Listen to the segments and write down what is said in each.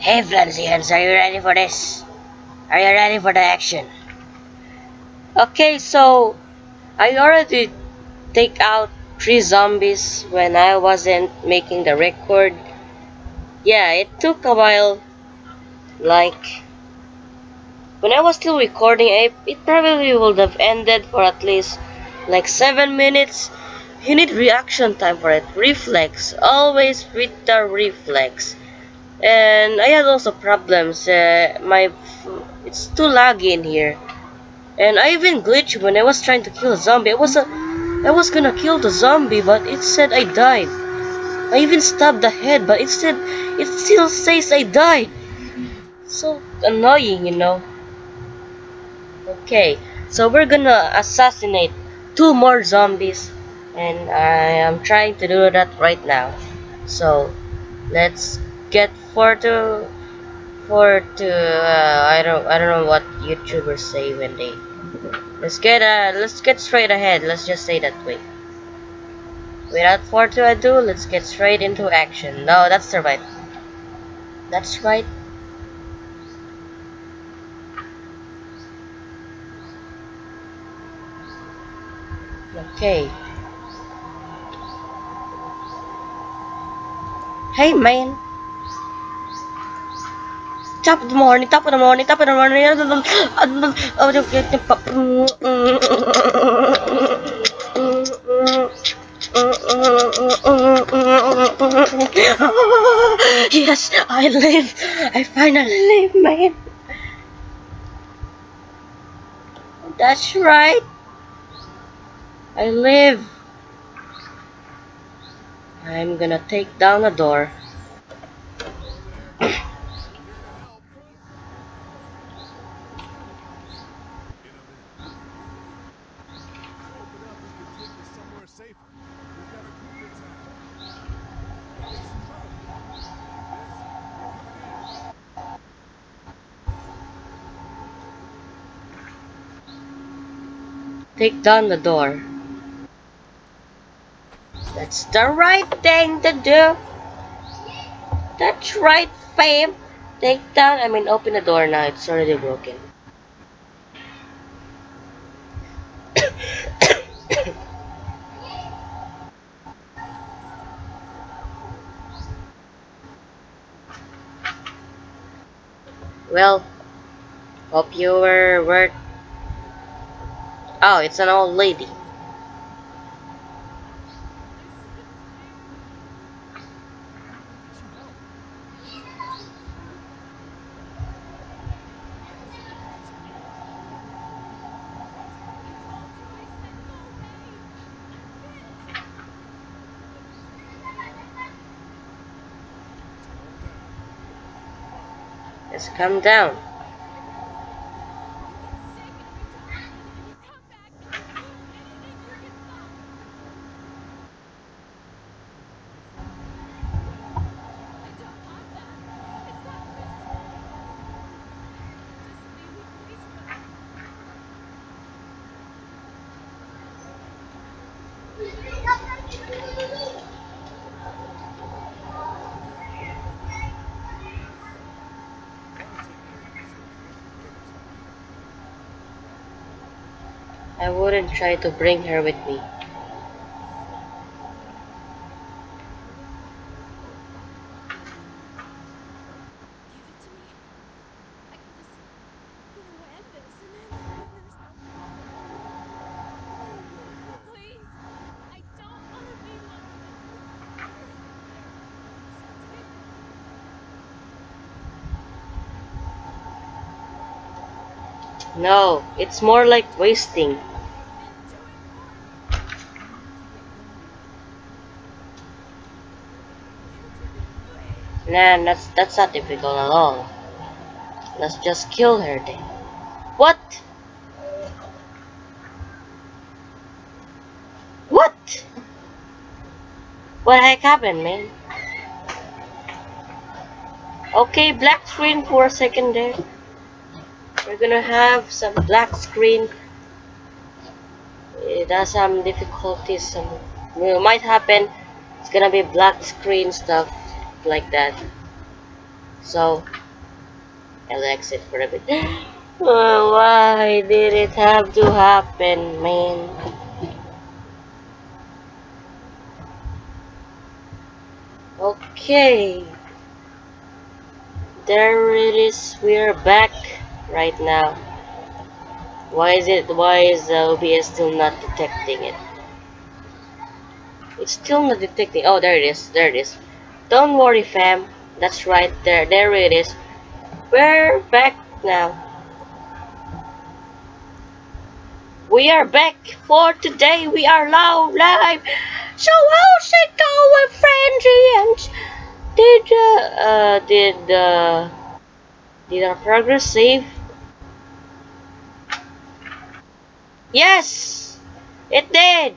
Hey Franzians, are you ready for this? Are you ready for the action? Okay, so I already take out three zombies when I wasn't making the record. Yeah, it took a while. Like when I was still recording, it, it probably would have ended for at least like seven minutes. You need reaction time for it. Reflex, always with the reflex and I had also problems. Uh, my it's too laggy in here, and I even glitched when I was trying to kill a zombie. I was a, I was gonna kill the zombie, but it said I died. I even stabbed the head, but it said it still says I died. So annoying, you know. Okay, so we're gonna assassinate two more zombies, and I am trying to do that right now. So let's get for to for to uh, I don't I don't know what YouTubers say when they let's get uh let's get straight ahead. Let's just say that way. Without further ado let's get straight into action. No that's the right. That's right. Okay. Hey man top of the morning, top of the morning, top of the morning. yes, I live. I finally live, man. That's right. I live. I'm gonna take down the door. Take down the door. That's the right thing to do. That's right, fam. Take down, I mean open the door now. It's already broken. well, hope you were worth Oh, it's an old lady. Just come down. I wouldn't try to bring her with me. No, it's more like wasting. Nah, that's that's not difficult at all. Let's just kill her then. What? What? What heck happened, man? Okay, black screen for a second there. We're gonna have some black screen. It has some difficulties. Some it might happen. It's gonna be black screen stuff like that. So, I'll exit for a bit. Oh, why did it have to happen, man? Okay. There it is. We're back right now. Why is it? Why is the OBS still not detecting it? It's still not detecting. Oh, there it is. There it is. Don't worry, fam. That's right there. There it is. We're back now. We are back for today. We are now live. So how's it going, friends? Did uh, uh did uh did our progress save? Yes, it did.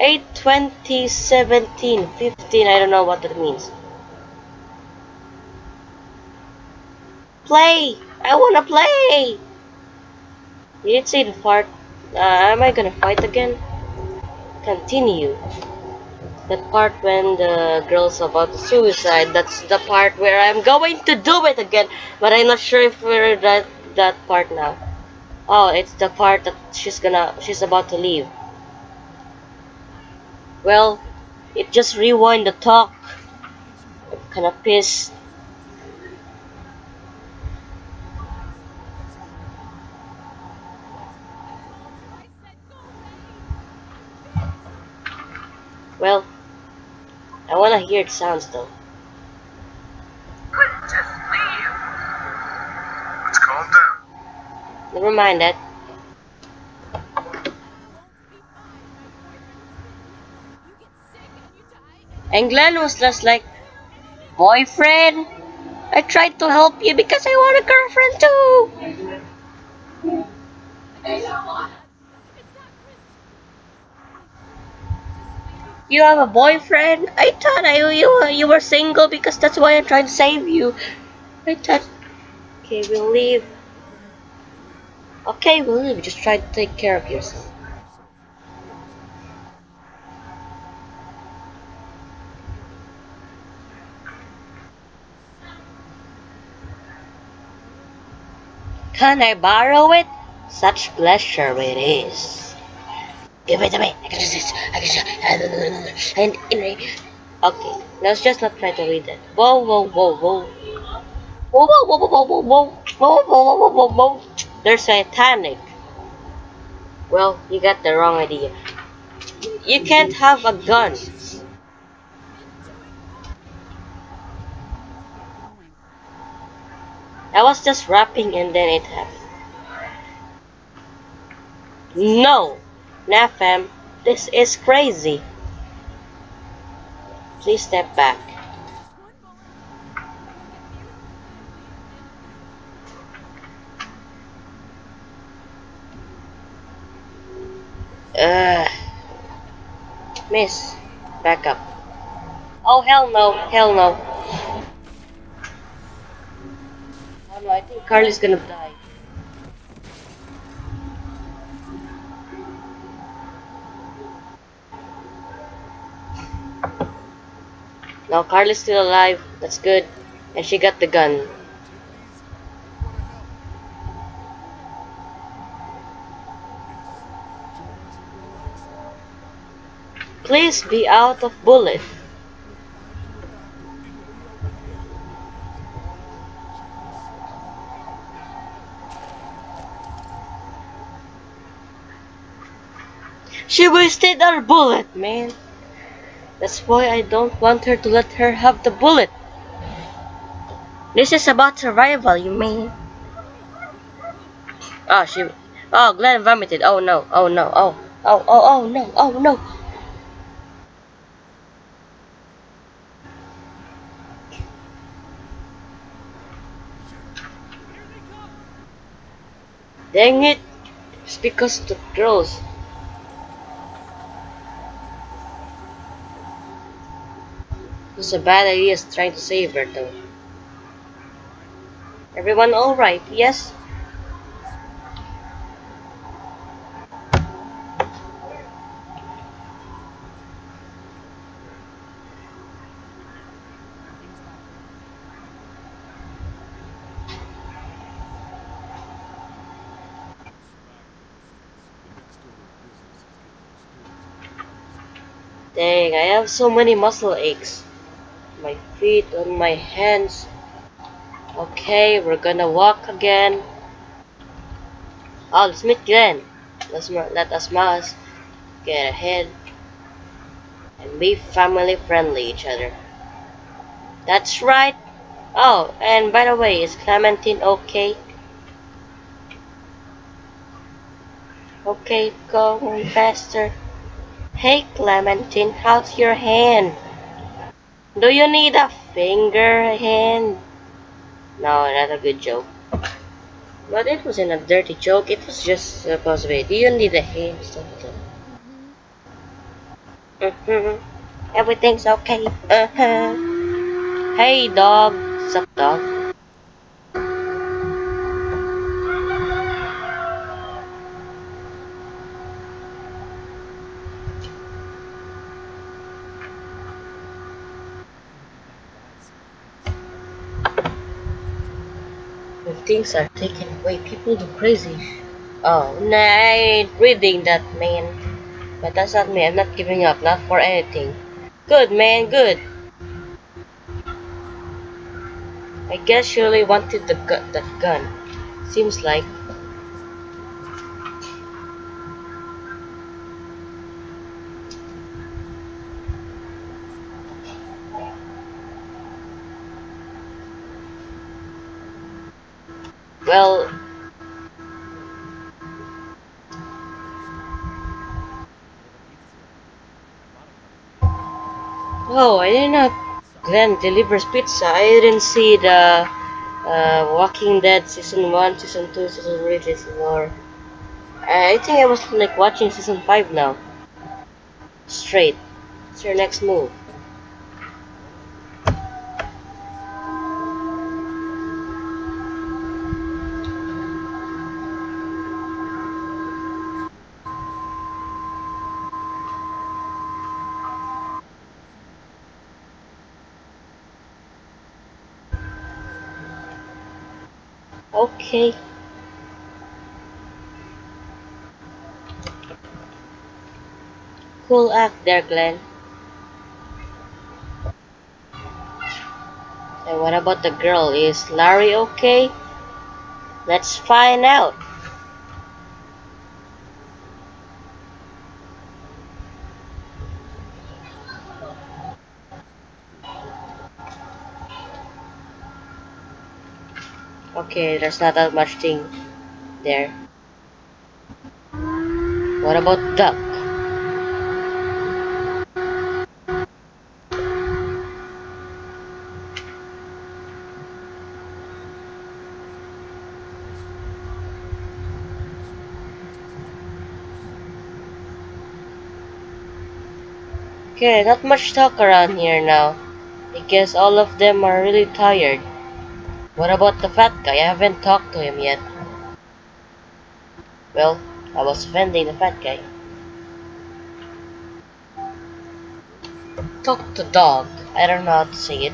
8 20 17 15 I don't know what that means. Play! I wanna play! You did say the part. Uh, am I gonna fight again? Continue. That part when the girl's about to suicide, that's the part where I'm going to do it again. But I'm not sure if we're that that part now. Oh, it's the part that she's gonna she's about to leave. Well, it just rewind the talk. I'm kinda pissed. Well, I wanna hear it sounds though. Let's calm down. Never mind that. And Glenn was just like, boyfriend, I tried to help you because I want a girlfriend too. You have a boyfriend? I thought I you you were single because that's why I'm trying to save you. I thought. Okay, we'll leave. Okay, we'll leave. Just try to take care of yourself. Can I borrow it? Such pleasure it is. Give it to me. I can do this. I can do and, and Okay, let's just not try to read it. Whoa, whoa, whoa, whoa. Whoa, whoa, whoa, whoa, whoa, whoa, whoa, whoa, whoa, whoa, whoa. There's Titanic. Well, you got the wrong idea. You can't have a gun. I was just rapping and then it happened. No! Nah fam, this is crazy. Please step back. Ugh. Miss, back up. Oh hell no, hell no. Oh no, I think Carley's gonna die. No, Carley's still alive. That's good. And she got the gun. Please be out of bullet. She wasted our bullet, man. That's why I don't want her to let her have the bullet. This is about survival, you mean? Oh, she... Oh, Glenn vomited. Oh, no. Oh, no. Oh. Oh, oh, oh, no. Oh, no. Dang it. It's because of the girls. a bad idea trying to save her, though. Everyone alright? Yes? Dang, I have so many muscle aches. Feet, on my hands. Okay, we're gonna walk again. Oh, let's meet Glenn. Let's let us get ahead and be family friendly each other. That's right. Oh, and by the way, is Clementine okay? Okay, go faster. Hey Clementine, how's your hand? Do you need a finger hand? No, not a good joke. But it wasn't a dirty joke, it was just to be. Do you need a hand? Something. Mm -hmm. Everything's okay. Uh huh. Hey dog. Sup dog? Things are taken away, people go crazy. Oh, nah, I ain't reading that, man. But that's not me, I'm not giving up, not for anything. Good, man, good. I guess really wanted the gu that gun. Seems like. Well, Oh, I didn't know Glenn delivers pizza. I didn't see the uh, Walking Dead season 1, season 2, season 3, season 4. I think I was like watching season 5 now. Straight. What's your next move? Okay. Cool act there, Glenn. And what about the girl? Is Larry okay? Let's find out. Okay, there's not that much thing there. What about duck? Okay, not much talk around here now. I guess all of them are really tired. What about the fat guy? I haven't talked to him yet. Well, I was offending the fat guy. Talk to Doug. I don't know how to say it.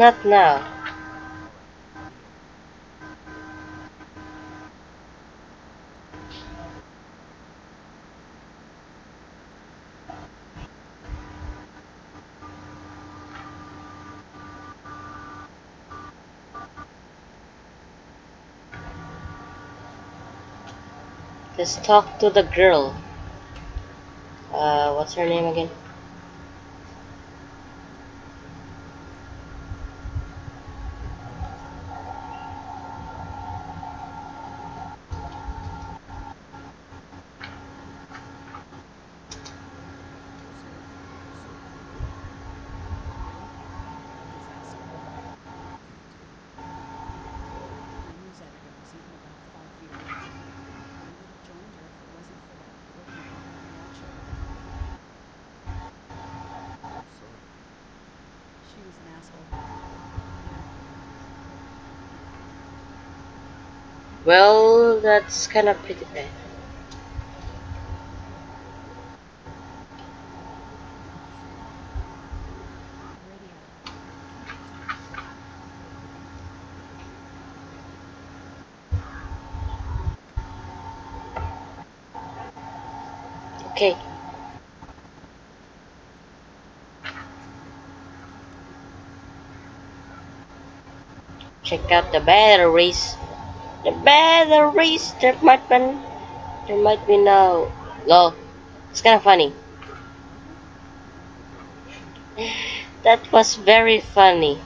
Not now. Let's talk to the girl. Uh, what's her name again? Well, that's kind of pretty bad. Okay. Check out the batteries. The batteries. There might be, there might be no. It's kind of funny. That was very funny.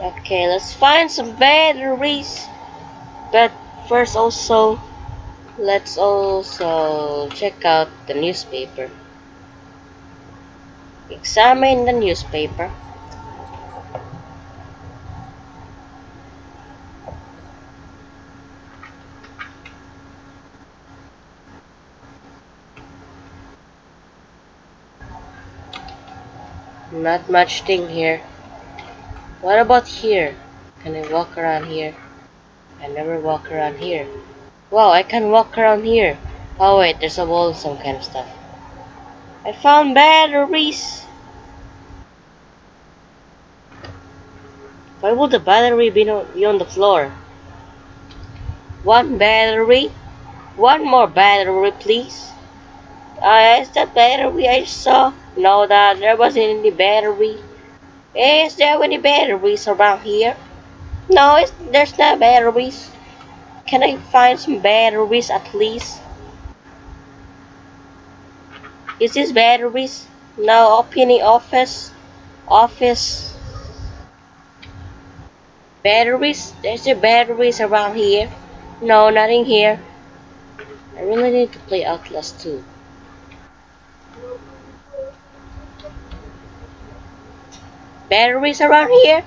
Okay, let's find some batteries. But first also, let's also check out the newspaper. Examine the newspaper. Not much thing here. What about here? Can I walk around here? I never walk around here. Wow, I can walk around here. Oh wait, there's a wall some kind of stuff. I found batteries! Why would the battery be on the floor? One battery? One more battery, please. Uh, is that battery I saw? No, that there wasn't any battery. Is there any batteries around here? No, there's no batteries. Can I find some batteries at least? Is this batteries? No, opening office. Office. Batteries? There's the batteries around here. No, nothing here. I really need to play Outlast 2. Batteries around here?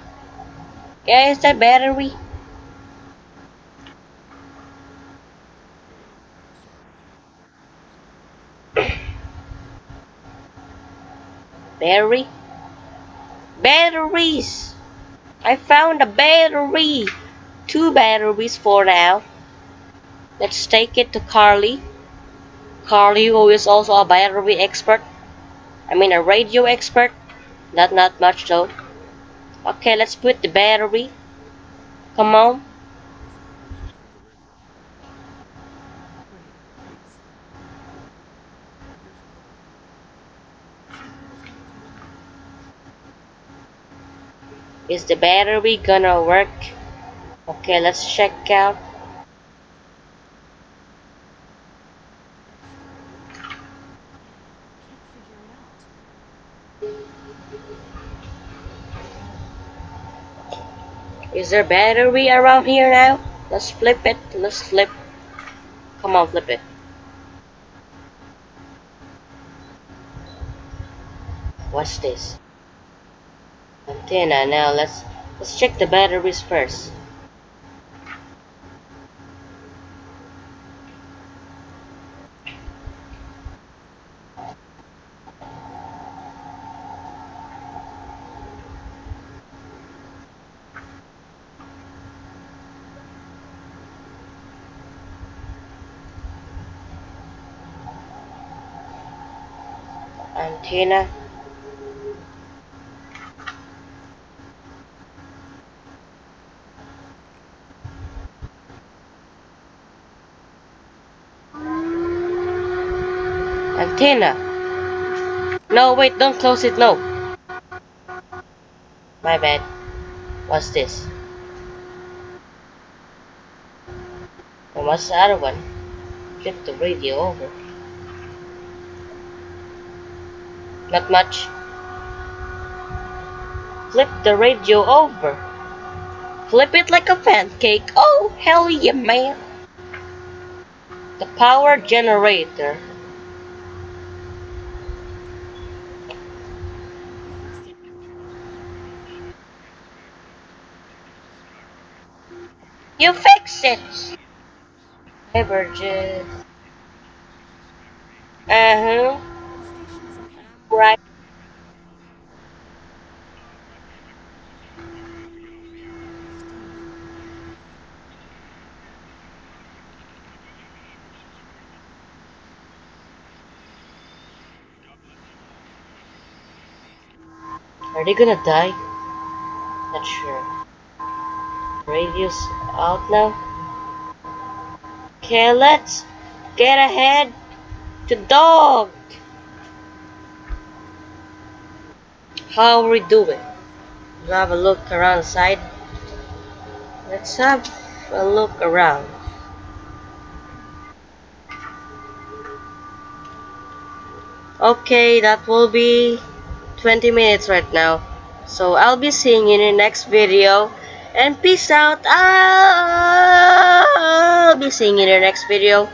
Yeah, is that battery? Battery? Batteries! I found a battery! Two batteries for now. Let's take it to Carley. Carley, who is also a battery expert. I mean a radio expert. Not not much though. Okay, let's put the battery. Come on. Is the battery gonna work? Okay, let's check out. Is there battery around here now? Let's flip it. Let's flip. Come on, flip it. What's this? Antenna. Now let's let's check the batteries first. Antenna antenna no wait don't close it no. My bad. What's this? And what's the other one. Flip the radio over Not much. Flip the radio over. Flip it like a pancake. Oh, hell yeah, man. The power generator. You fix it! Beverages. Uh-huh right Are they gonna die? Not sure. Radius out now. Okay, let's get ahead to Doug. How are we doing? Let's have a look around the side. Let's have a look around. Okay, that will be 20 minutes right now. So I'll be seeing you in the next video. And peace out. I'll be seeing you in the next video.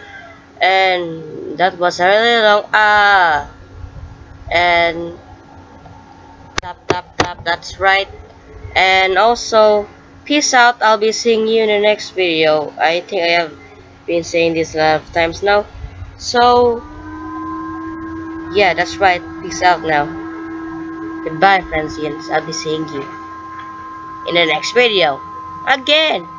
And that was a really long ah. And tap tap. That's right. And also peace out. I'll be seeing you in the next video. I think I have been saying this a lot of times now. So yeah, that's right. Peace out now. Goodbye, friends. I'll be seeing you in the next video. Again.